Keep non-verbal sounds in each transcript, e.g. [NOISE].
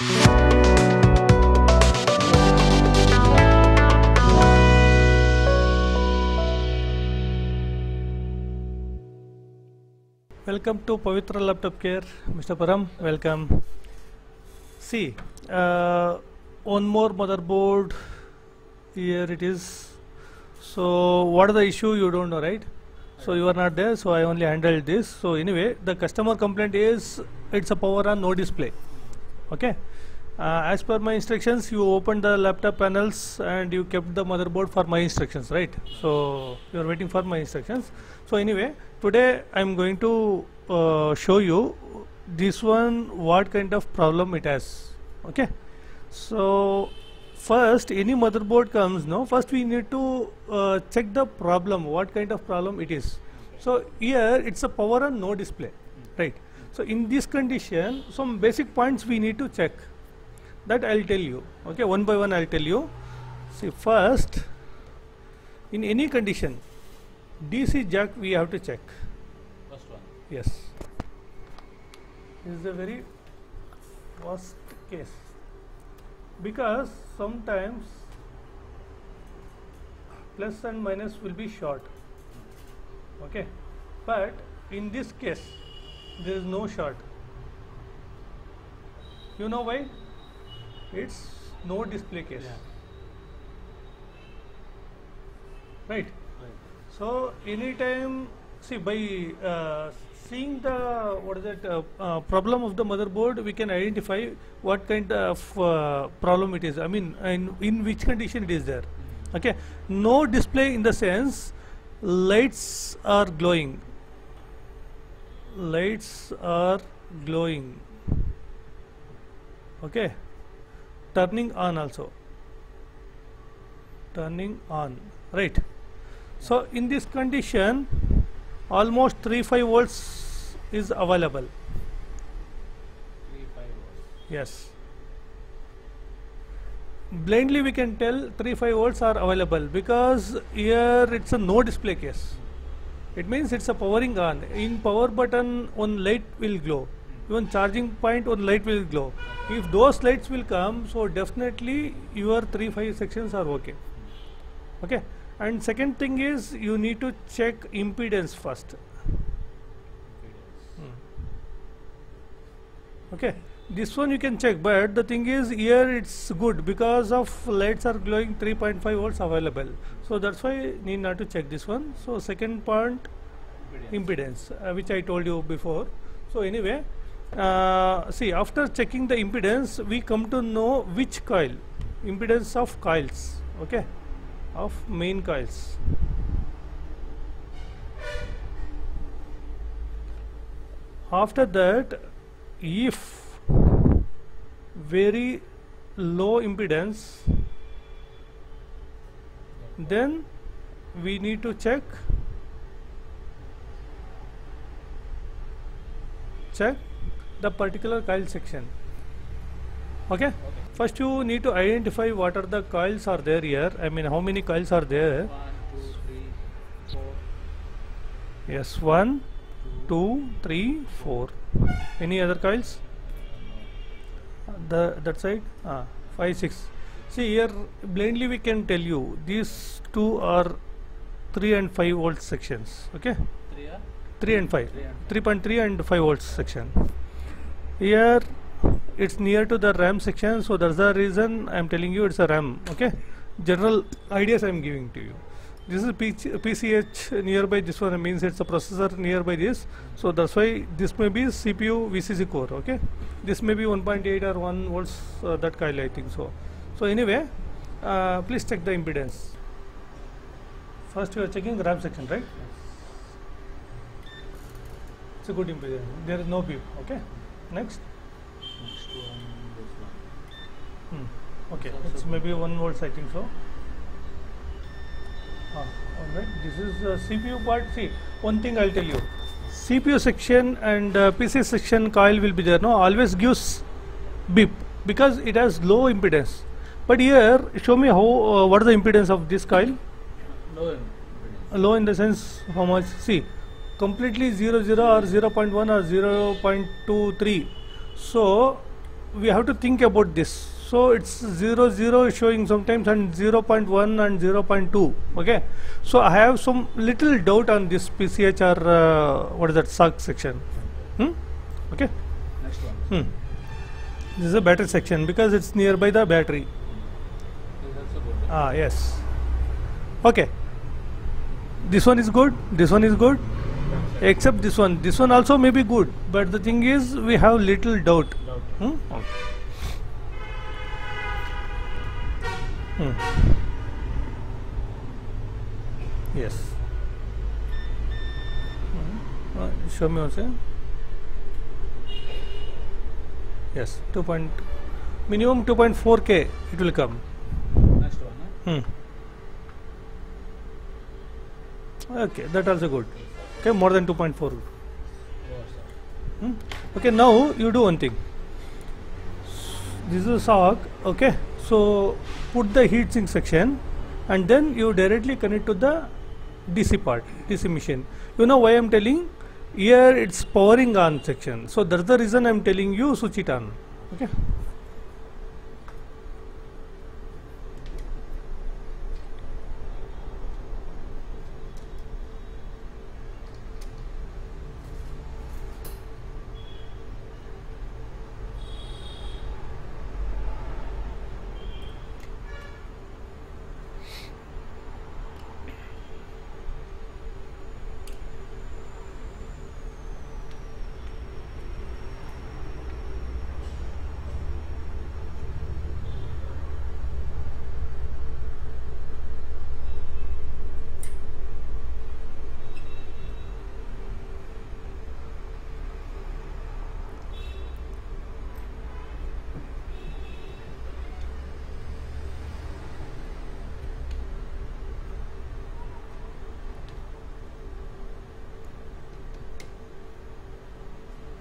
Welcome to Pavithra Laptop Care, Mr. Param. Welcome. See, uh, one more motherboard. Here it is. So, what is the issue? You don't know, right? So you are not there. So I only handled this. So anyway, the customer complaint is it's a power on no display. Okay. Uh, as per my instructions, you opened the laptop panels and you kept the motherboard for my instructions, right? So you are waiting for my instructions. So anyway, today I am going to uh, show you this one what kind of problem it has. Okay. So first any motherboard comes no first we need to uh, check the problem what kind of problem it is so here it's a power on no display right so in this condition some basic points we need to check that i'll tell you. Okay one by one i'll tell you. See first in any condition dc jack we have to check. First one. yes. This is a very worst case. Because sometimes plus and minus will be short. Okay? But in this case there is no short. You know why it's no display case. Yeah. right. Right. so anytime see by uh, seeing the what is it uh, uh, problem of the motherboard we can identify what kind of uh, problem it is. I mean in, in which condition it is there. Okay? No display in the sense lights are glowing. Lights are glowing. Okay turning on also. Turning on right. So in this condition almost 3 5 volts is available. Three five volts. yes. Blindly we can tell 3 5 volts are available because here it's a no display case. It means it's a powering on. In power button one light will glow even charging point one light will glow. If those lights will come so definitely your 3 5 sections are okay. Okay? And second thing is you need to check impedance first. Impedance. okay? This one you can check but the thing is here it's good because of lights are glowing 3.5 volts available. So that's why need not to check this one. So second point Impedance. impedance uh, which I told you before. So anyway uh, see after checking the impedance we come to know which coil. Impedance of coils okay? Of main coils. After that if very low impedance then we need to check check the particular coil section. Okay? Okay. first you need to identify what are the coils are there here. I mean how many coils are there? One, two, three, four. yes one two three four. Any other coils? The that side? Ah, 5 6 see here blindly we can tell you these two are 3 and 5 volt sections. Okay? Three and 5 Three and 3.3 and 5 volts section here it's near to the RAM section so that's the reason I'm telling you it's a RAM okay? General ideas I'm giving to you. This is PCH nearby this one means it's a processor nearby this. So that's why this may be CPU VCC core okay? This may be 1.8 or 1 volts uh, that kind I think so. So anyway uh, please check the impedance. First you are checking RAM section right? It's a good impedance. There is no beep okay next next one. This one. hmm. okay It's it's good. maybe 1 volts I think so ah, alright this is uh, CPU part see one thing I'll tell you CPU section and uh, PC section coil will be there no always gives beep because it has low impedance but here show me how uh, what is the impedance of this coil Low impedance. low in the sense how much see completely 0 0 or 0 0.1 or 0 0.23 so we have to think about this. So it's 0 0 is showing sometimes and 0.1 and 0.2 okay? So i have some little doubt on this PCHR uh, what is that SOC section. Hmm? okay? Next one. hmm. this is a battery section because it's nearby the battery. This is also good. ah yes. Okay. This one is good? This one is good except this one this one also may be good but the thing is we have little doubt Doubt. Hmm? Hmm. Yes. Hmm. Uh, show me also. Yes, 2 point minimum 2.4k it will come. Next one. Huh? Hmm. Okay, that also good. Okay, more than 2.4. Hmm? Okay, now you do one thing. This is a SOC. Okay, so put the heat sink section, and then you directly connect to the DC part, DC machine. You know why I'm telling? Here it's powering on section. So that's the reason I'm telling you switch it on. Okay.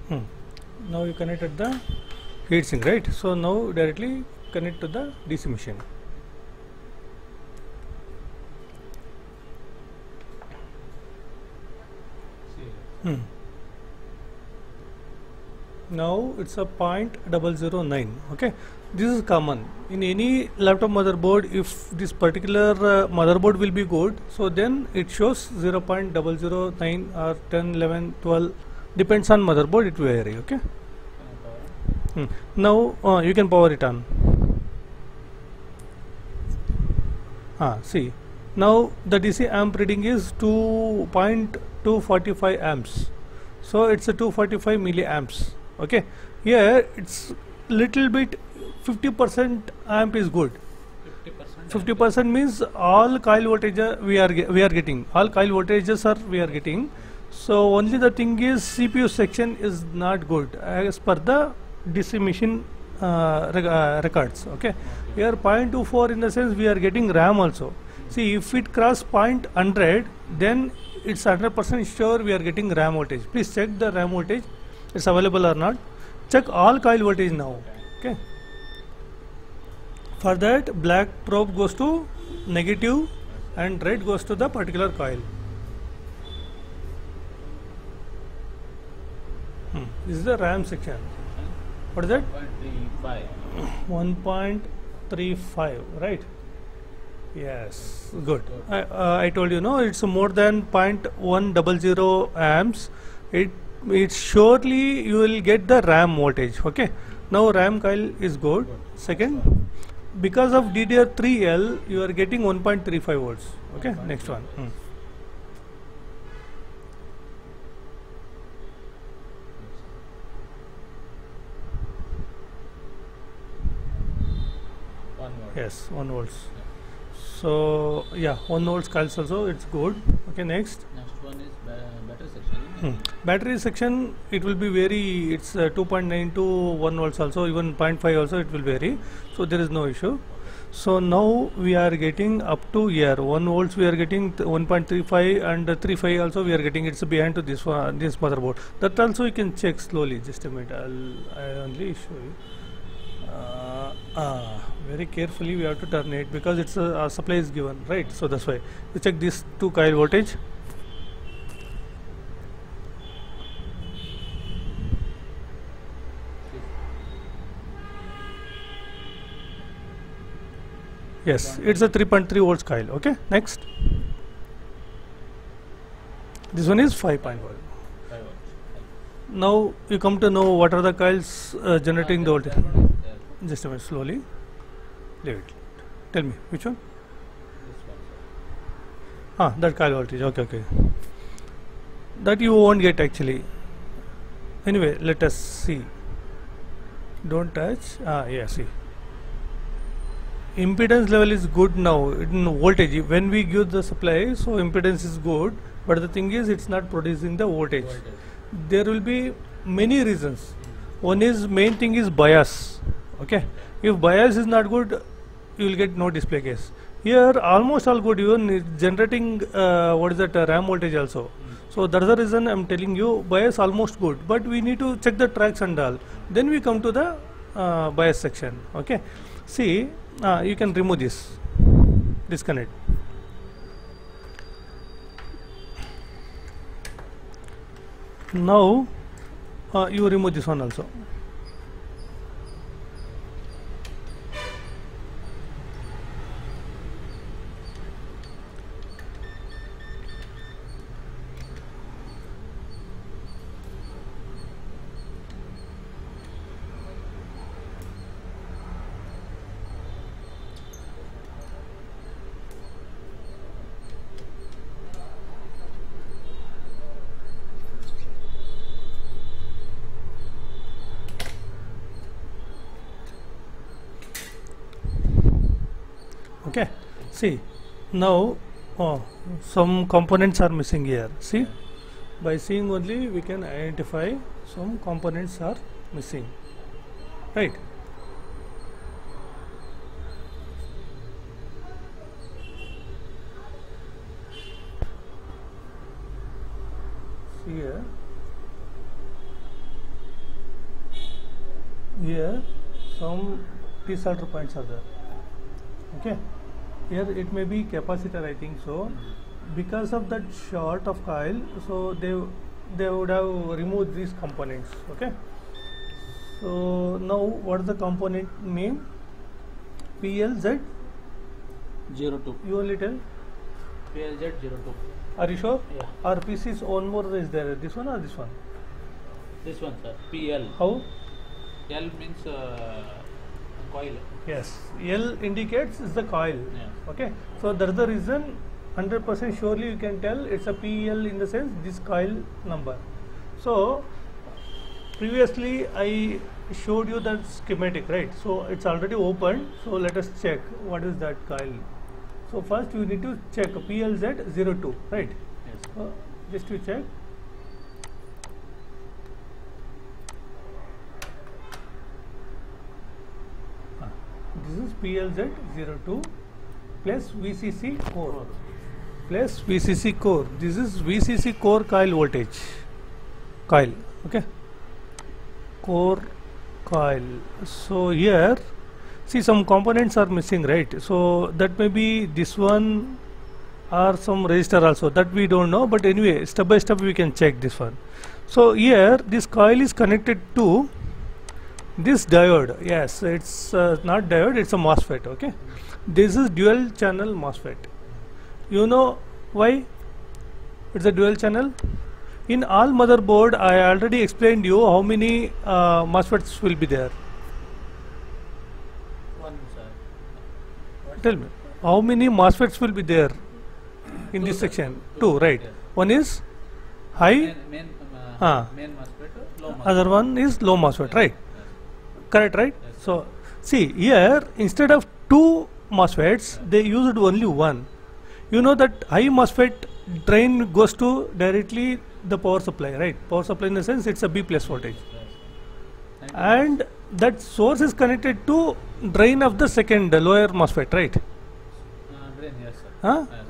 Hmm. Now you connected the heat sink, right? So now directly connect to the DC machine. Hmm. Now it's a point double zero nine. Okay, this is common in any laptop motherboard. If this particular uh, motherboard will be good, so then it shows zero point double zero nine or 10, 11, 12. Depends on motherboard. It will vary. Okay. Can I power? Hmm. Now uh, you can power it on. Ah, see. Now the DC amp reading is 2.245 amps. So it's a 245 milliamps. Okay. Here it's little bit 50% amp is good. 50%. 50% means all coil voltage uh, we are we are getting all coil voltages are we are getting so only the thing is cpu section is not good as per the dc machine uh, uh, records okay? Here 0.24 in the sense we are getting ram also. See if it cross 0.100 then it's 100% sure we are getting ram voltage. Please check the ram voltage it's available or not. Check all coil voltage now okay? For that black probe goes to negative and red goes to the particular coil. Hmm. This is the RAM section. What is that? 1.35. 1.35, right? Yes, good. I, uh, I told you, no, it's more than 0.100 amps. It it surely you will get the RAM voltage. Okay. Now RAM coil is good. Second, because of DDR3L, you are getting 1.35 volts. Okay. Next one. Hmm. One more. Yes, 1 volts. So yeah, 1 volts coils also it's good. Okay. Next. Next one is ba- battery section. Hmm. Battery section it will be very it's uh, 2.9 to 1 volts also even 0.5 also it will vary so there is no issue so now we are getting up to here 1 volts we are getting 1.35 and uh, 3.5 also we are getting it's behind to this one this motherboard that also you can check slowly just a minute I'll I only show you uh, ah, very carefully we have to turn it because it's a, supply is given right? So that's why. We check these two coil voltage. Yes it's a 3.3 volts coil okay? Next. This one is 5.1 now you come to know what are the coils uh, generating the voltage. Just a minute slowly. Leave it. Tell me which one? Ah, that coil voltage. Okay, okay. That you won't get actually. Anyway, let us see. Don't touch. Ah, yeah, see. Impedance level is good now in voltage. When we give the supply, so impedance is good, but the thing is, it's not producing the voltage. Voltage. There will be many reasons. One is main thing is bias. Okay, if bias is not good, you will get no display case. Here, almost all good. Even is generating uh, what is that uh, RAM voltage also. So that's the reason I'm telling you bias almost good, but we need to check the tracks and all. Then we come to the uh, bias section. Okay, see, uh, you can remove this, disconnect. Now uh, you remove this one also. See now oh, some components are missing here see by seeing only we can identify some components are missing right see here here some T salter points are there okay here it may be capacitor i think so because of that short of coil so they they would have removed these components okay so now what is the component name plz Zero two. you only tell PLZ zero two. are you sure Yeah. or pc's one more is there this one or this one This one, sir. PL. how L means uh, coil. Yes. L indicates is the coil. Yeah. okay. So that's the reason 100% surely you can tell it's a PL in the sense this coil number. So previously I showed you that schematic right? So it's already opened. So let us check what is that coil. So first you need to check PLZ02 right? Yes. uh, just to check this is PLZ02 plus VCC core. Plus VCC core. This is VCC core coil voltage. Coil okay? Core coil so here see some components are missing right? So that may be this one or some resistor also. That we don't know but anyway step by step we can check this one. So here this coil is connected to this diode yes it's uh, not diode it's a MOSFET okay this is dual channel MOSFET you know why it's a dual channel in all motherboard I already explained you how many uh, MOSFETs will be there One, sir. Tell me how many MOSFETs will be there in this Two, sir. section Two, two right yes. one is high Main, main, uh, Ah. main MOSFET, low MOSFET. other one is low MOSFET right correct right Yes. so see here instead of two MOSFETs they used only one you know that high MOSFET drain goes to directly the power supply right power supply in the sense it's a B plus voltage Yes. and that source is connected to drain of the second uh, lower MOSFET right Uh, drain, yes, sir. huh? Yes.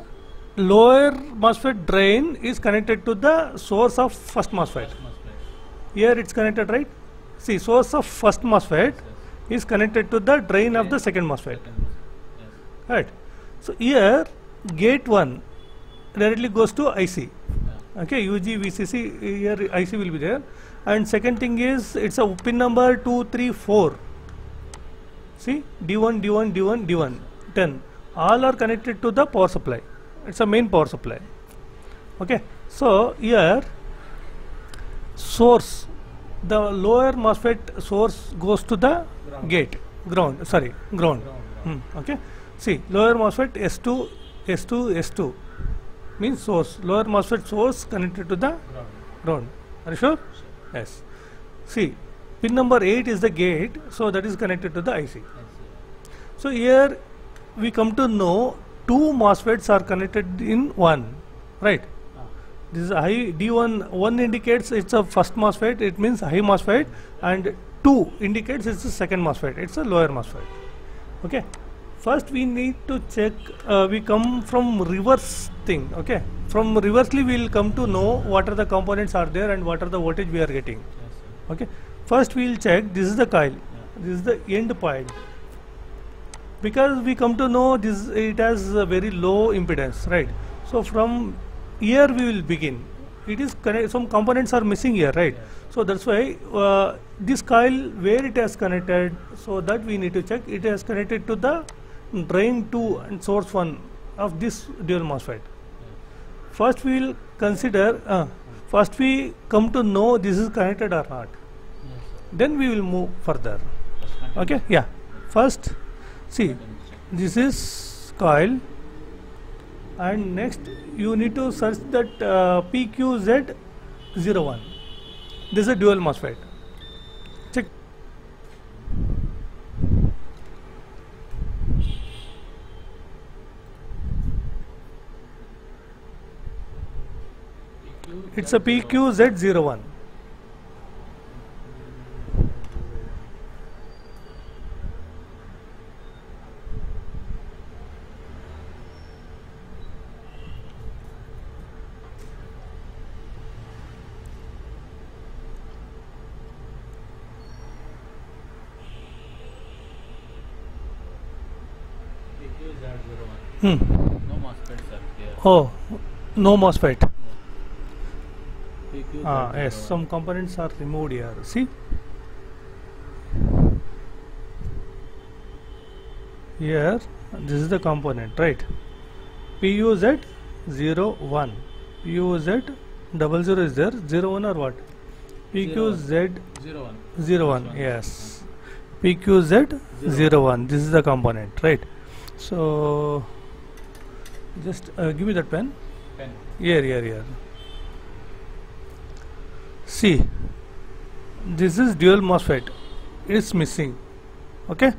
lower MOSFET drain is connected to the source of first MOSFET First MOSFET. here it's connected right see source of first MOSFET is connected to the drain of the second MOSFET. Right. So here gate 1 directly goes to IC okay UG VCC here IC will be there. And second thing is it's a pin number 234 see D1 D1 D1 D1 10 all are connected to the power supply. It's a main power supply. Okay. So here source the lower MOSFET source goes to the Ground. gate. Ground. Sorry ground. Ground, Hmm, okay. See lower MOSFET S2 S2 S2 means source. Lower MOSFET source connected to the Ground. ground. Are you sure? Sure. yes. See pin number 8 is the gate so that is connected to the IC so here we come to know two MOSFETs are connected in one right this is high D1 1 indicates it's a first MOSFET it means high MOSFET and 2 indicates it's a second MOSFET it's a lower MOSFET. Okay? First we need to check uh, we come from reverse thing okay? From reversely we will come to know what are the components are there and what are the voltage we are getting. Yes, okay? First we will check this is the coil this is the end point because we come to know this it has a very low impedance right? So from here we will begin. It is some components are missing here right? So that's why uh, this coil where it has connected so that we need to check. It has connected to the drain 2 and source 1 of this dual MOSFET. First we will consider uh, first we come to know this is connected or not. Then we will move further. Okay? Yeah. First see this is coil and next you need to search that uh, PQZ01 this is a dual MOSFET. Check. It's a PQZ01 hmm. No MOSFETs here. oh no MOSFET. Is ah yes. some components are removed here. See? Here this is the component right? PUZ 01 PUZ double zero is there. zero one or what? PQZ Zero one. 01 This one. yes PQZ Zero 01 this is the component right? So just uh, give me that pen. Pen. here here here. See this is dual MOSFET. It's missing. Okay? Okay.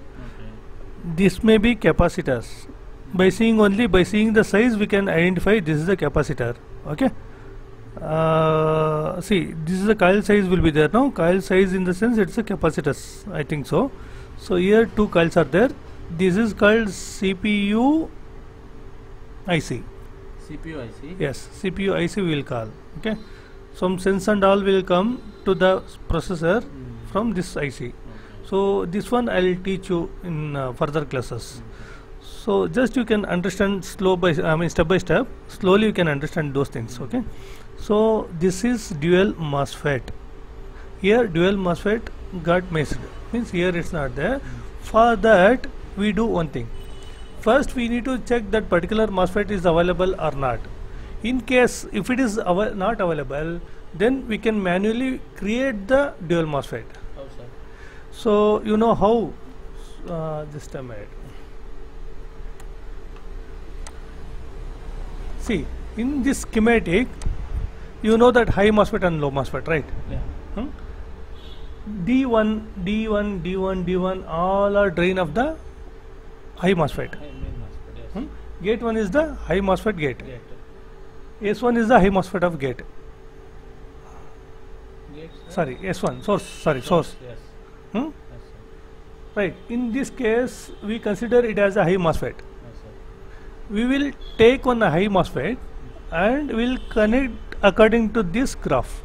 this may be capacitors. By seeing only by seeing the size we can identify this is a capacitor. Okay? Uh, see this is the coil size will be there now. Coil size in the sense it's a capacitors I think so. So here two coils are there. This is called CPU IC CPU IC. yes CPU IC we will call okay? Some sense and all will come to the processor Mm. from this IC Okay. so this one I will teach you in uh, further classes. So just you can understand slow by I mean step by step. Slowly you can understand those things okay? So this is dual MOSFET. Here dual MOSFET got missed. Means here it's not there. For that we do one thing first we need to check that particular MOSFET is available or not in case if it is ava- not available then we can manually create the dual MOSFET sir? so you know how uh, just a minute see in this schematic you know that high MOSFET and low MOSFET right Yeah. Hmm? D1 D1 D1 D1 all are drain of the high MOSFET main MOSFET. Yes. Hmm? gate 1 is the high MOSFET gate Gate. S1 is the high MOSFET of gate Gate. sorry S1 source sorry source Yes. hmm? Yes, right in this case we consider it as a high MOSFET Yes, we will take one a high MOSFET and we will connect according to this graph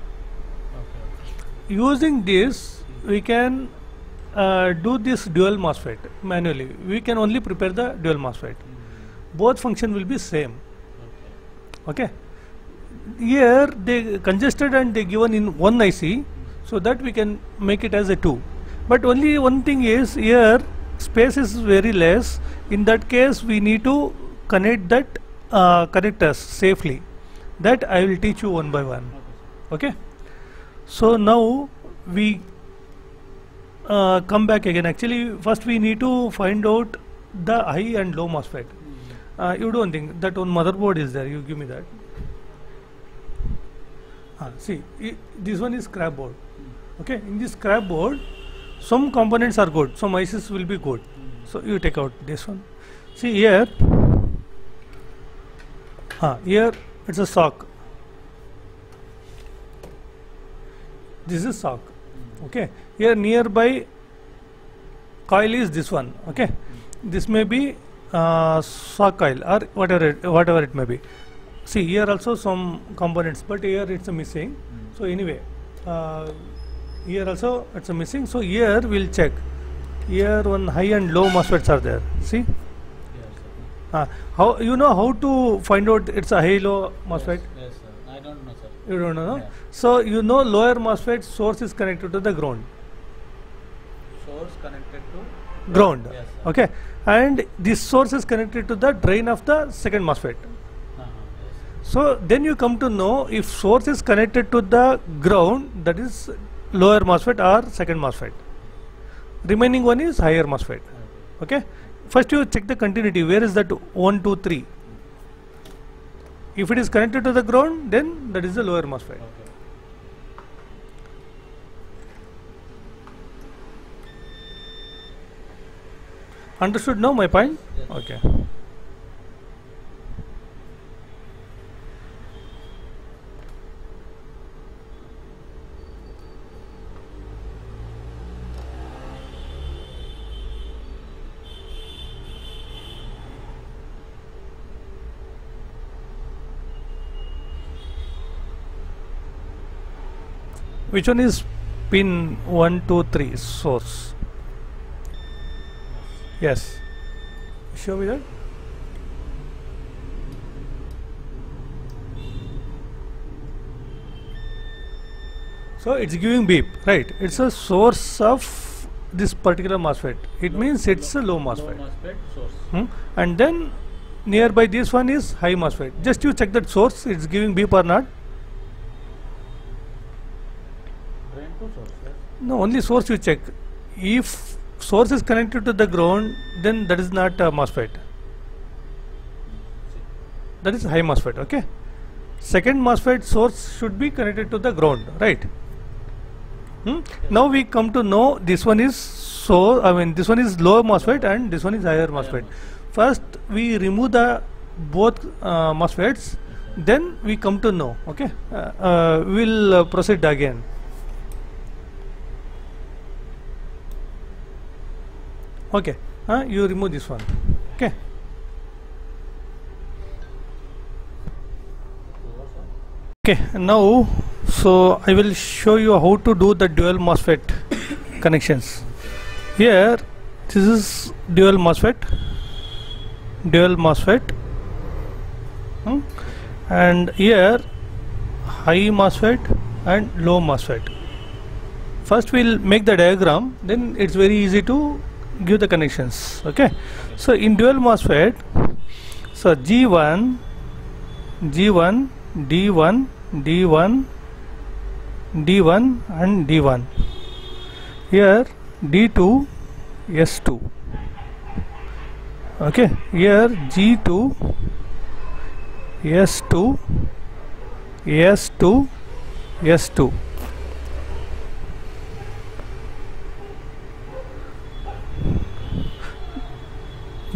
Okay. using this we can uh, do this dual MOSFET manually. We can only prepare the dual MOSFET. Mm. both function will be same. Okay. okay here they congested and they given in one IC so that we can make it as a 2 but only one thing is here space is very less. In that case we need to connect that uh, connectors safely. That I will teach you one by one. Okay, okay? So now we uh, come back again actually first we need to find out the high and low MOSFET Mm. uh, you don't think that one motherboard is there you give me that ah, see this one is scrap board Mm. okay in this scrap board some components are good some ICs will be good Mm. so you take out this one see here ah, here it's a SOC this is SOC. Okay. Here nearby coil is this one. Okay. This may be uh, SOC coil or whatever it, whatever it may be. See here also some components but here it's a missing. So anyway uh, here also it's a missing. So here we'll check. Here one high and low MOSFETs are there. See? Uh, how you know how to find out it's a high low MOSFET? Yes, yes, sir. I don't know, sir. You don't know? Yeah. so you know lower MOSFET source is connected to the ground. Source connected to ground. Yes, okay. And this source is connected to the drain of the second MOSFET. Uh-huh, so then you come to know if source is connected to the ground that is lower MOSFET or second MOSFET. Remaining one is higher MOSFET. Okay. okay. First you check the continuity. Where is that? 1 2 3 if it is connected to the ground then that is the lower MOSFET Okay. understood now my point Yes. okay which one is pin 1 2 3 source. Yes. Show me that. So it's giving beep right? It's a source of this particular MOSFET. It Low- means it's a low Low MOSFET MOSFET source. Hmm? and then nearby this one is high MOSFET. Just you check that source it's giving beep or not no only source you check. If source is connected to the ground then that is not a MOSFET. That is high MOSFET okay? Second MOSFET source should be connected to the ground right? Hmm? now we come to know this one is so I mean this one is low MOSFET and this one is higher MOSFET. First we remove the both uh, MOSFETs then we come to know okay? Uh, uh, we'll uh, proceed again okay. Uh, you remove this one. Okay. Okay. Now so I will show you how to do the dual MOSFET [COUGHS] connections. Here this is dual MOSFET. Dual MOSFET. Hmm, and here high MOSFET and low MOSFET. First we'll make the diagram. Then it's very easy to give the connections okay? So in dual MOSFET so G1 G1 D1 D1 D1 and D1 here D2 S2 okay? Here G2 S2 S2 S2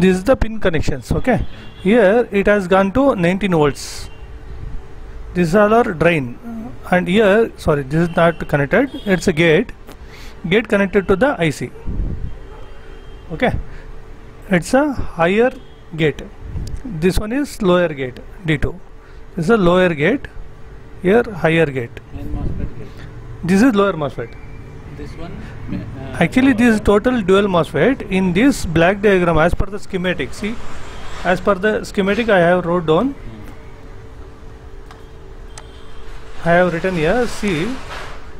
this is the pin connections okay? Here it has gone to 19 volts. This is our drain. And here sorry this is not connected. It's a gate. Gate connected to the IC okay? It's a higher gate. This one is lower gate D2 this is a lower gate. Here higher gate. Gate. this is lower MOSFET This one. uh, actually this is total dual MOSFET in this black diagram as per the schematic see as per the schematic I have wrote down Hmm. I have written here see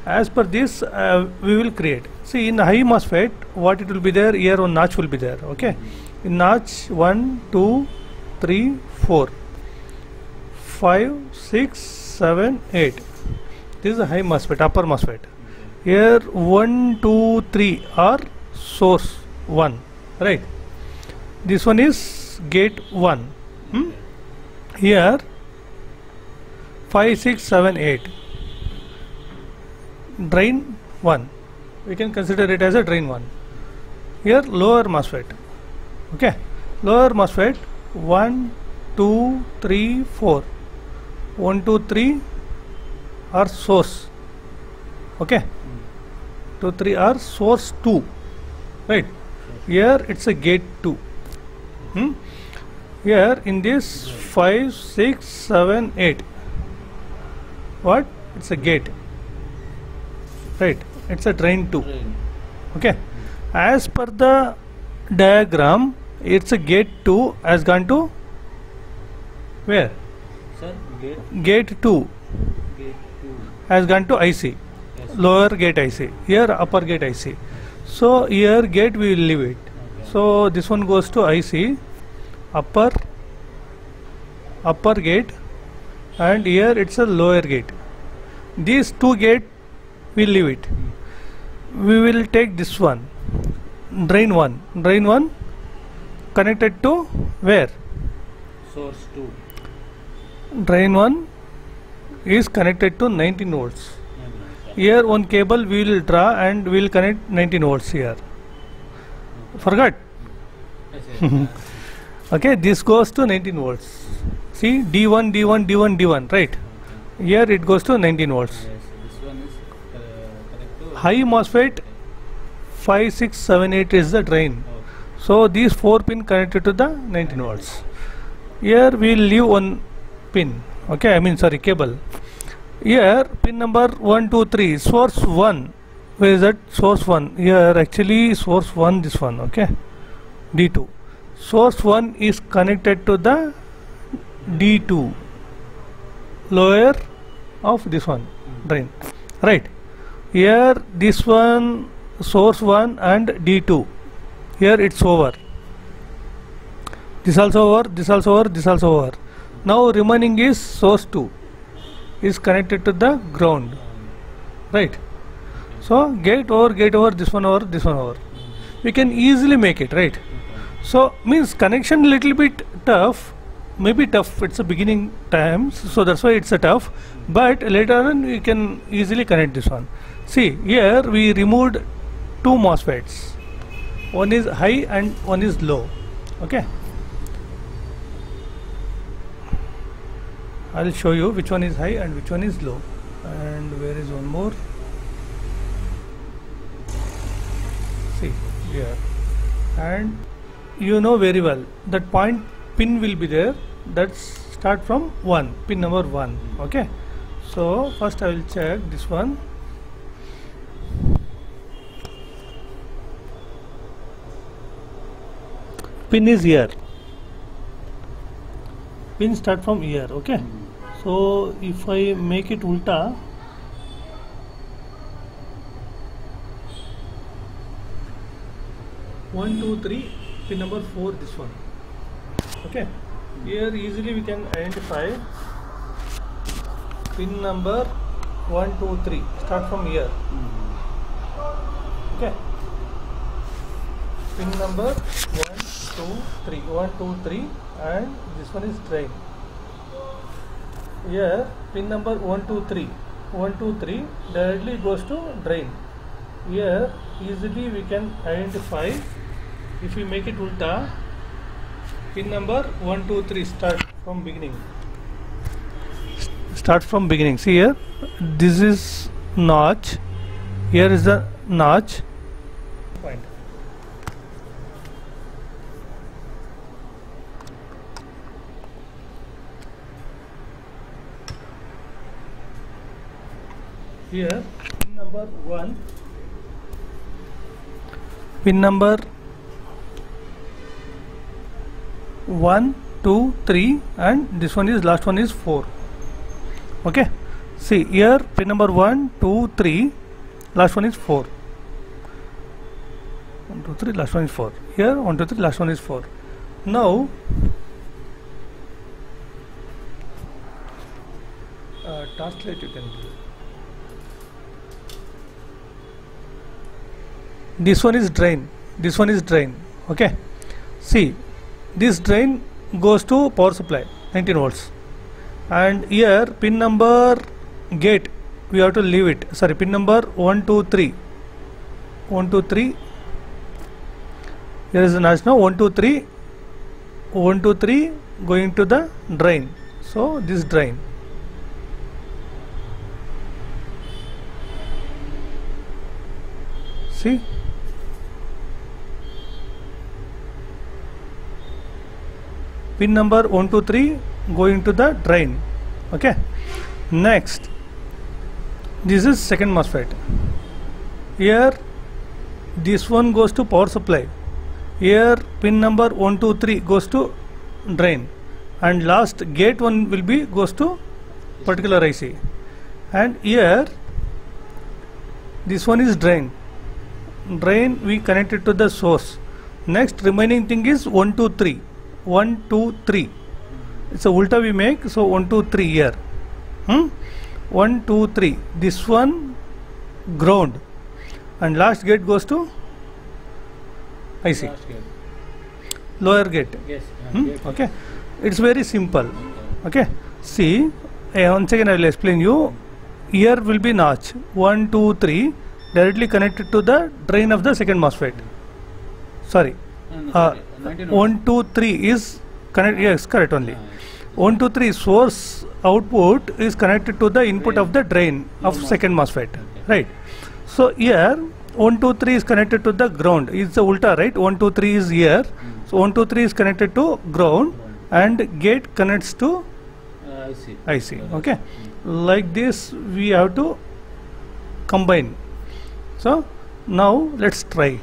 as per this uh, we will create see in high MOSFET what it will be there here one notch will be there okay in notch 1 2 3 4 5 6 7 8 this is a high MOSFET upper MOSFET here 1 2 3 are source 1 right? This one is gate 1 hmm? here 5 6 7 8 drain 1 we can consider it as a drain 1 here lower MOSFET okay? Lower MOSFET 1 2 3 4 1 2 3 are source okay 2 3 are source 2 right here it's a gate 2 hmm? here in this 5 6 7 8 what it's a gate right it's a drain 2 okay as per the diagram it's a gate 2 has gone to where Sir, gate, gate 2 gate two. has gone to IC. Lower gate IC here upper gate IC so here gate we will leave it. So this one goes to IC upper upper gate and here it's a lower gate. These two gate we'll leave it. We will take this one drain one. Drain one connected to where? Source two. drain one is connected to 19 volts. Here one cable we will draw and we will connect 19 volts here. Forgot? Yes, yes, sir. okay this goes to 19 volts. See d1 d1 d1 d1 right? Here it goes to 19 volts. Yes, this one is uh, high MOSFET 5 6 7 8 is the drain. So these four pin connected to the 19 volts. Here we will leave one pin. Okay i mean sorry cable here pin number 1 2 3 source 1 where is that? Source 1 here actually source 1 this one okay? D2 source 1 is connected to the d2 lower of this one drain. Right. Here this one source 1 and d2 here it's over. This also over this also over this also over. Now remaining is source 2 is connected to the ground. Right? So gate over gate over this one over this one over. We can easily make it right? So means connection little bit tough maybe tough it's a beginning times so that's why it's a tough but later on we can easily connect this one. See here we removed two MOSFETs. One is high and one is low okay I'll show you which one is high and which one is low. And where is one more? See here. And you know very well that point pin will be there. That's start from 1 pin number 1 okay? So first I will check this one. Pin is here pin start from here okay? So if I make it ulta one two three pin number four this one. Okay? Here easily we can identify pin number one two three. Start from here. Okay? Pin number one two three. One two three and this one is drain here pin number one two three. One two three directly goes to drain. Here easily we can identify if we make it ulta. Pin number 1 2 3 start from beginning. Start from beginning. See here? This is notch. Here is the notch point here. Pin number 1 pin number 1 2 3 and this one is last one is 4 okay. See here pin number 1 2 3 last one is 4 1 2 3 last one is 4 here 1 2 3 last one is 4 now uh, translate you can do this one is drain. This one is drain. Okay? See this drain goes to power supply 19 volts. And here pin number gate we have to leave it. Sorry pin number 1 2 3 1 2 3 here is the notch now 1 2 3 1 2 3 going to the drain. So this drain. See pin number 1 2 3 going to the drain. Okay. Next. This is second MOSFET. Here this one goes to power supply. Here pin number 1 2 3 goes to drain. And last gate one will be goes to particular IC and here this one is drain. Drain we connected to the source. Next remaining thing is 1 2 3 1 2 3 it's a ulta we make so 1 2 3 here hmm? 1 2 3 this one ground and last gate goes to Last gate. lower gate Yes. uh, hmm? gate. okay it's very simple okay see eh, once again I will explain you here will be notch 1 2 3 directly connected to the drain of the second MOSFET sorry uh, sorry, 19 volts. 1 2 3 is connected, yes correct only. Ah, 1 2 3 source output is connected to the input of the drain of second MOSFET right? So here 1 2 3 is connected to the ground. It's the ultra, right? 1 2 3 is here. Hmm. so 1 2 3 is connected to ground and gate connects to I see. IC okay. Like this we have to combine. So now let's try